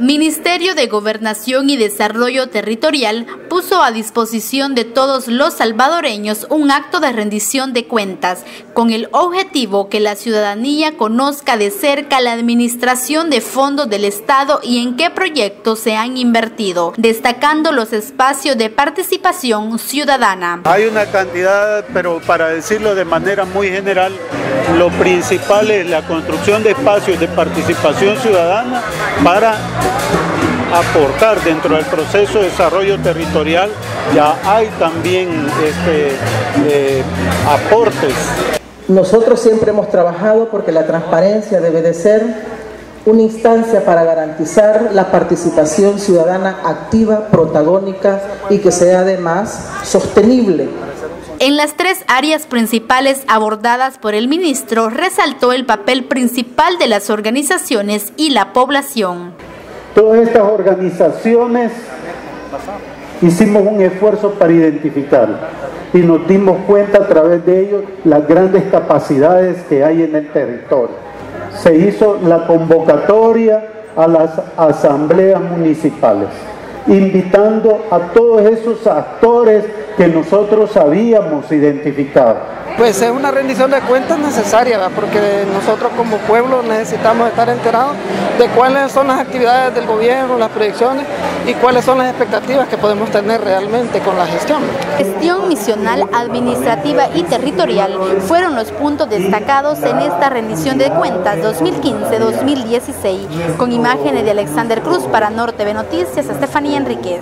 Ministerio de Gobernación y Desarrollo Territorial puso a disposición de todos los salvadoreños un acto de rendición de cuentas con el objetivo que la ciudadanía conozca de cerca la administración de fondos del Estado y en qué proyectos se han invertido, destacando los espacios de participación ciudadana. Hay una cantidad, pero para decirlo de manera muy general, lo principal es la construcción de espacios de participación ciudadana para aportar dentro del proceso de desarrollo territorial. Ya hay también este, eh, aportes. Nosotros siempre hemos trabajado porque la transparencia debe de ser una instancia para garantizar la participación ciudadana activa, protagónica y que sea además sostenible. En las tres áreas principales abordadas por el ministro resaltó el papel principal de las organizaciones y la población. Todas estas organizaciones hicimos un esfuerzo para identificar y nos dimos cuenta a través de ellos las grandes capacidades que hay en el territorio. Se hizo la convocatoria a las asambleas municipales, invitando a todos esos actores que nosotros habíamos identificado pues es una rendición de cuentas necesaria, porque nosotros como pueblo necesitamos estar enterados de cuáles son las actividades del gobierno, las proyecciones y cuáles son las expectativas que podemos tener realmente con la gestión. Gestión misional, administrativa y territorial fueron los puntos destacados en esta rendición de cuentas 2015-2016, con imágenes de Alexander Cruz para Norte de Noticias, Estefanía Enríquez.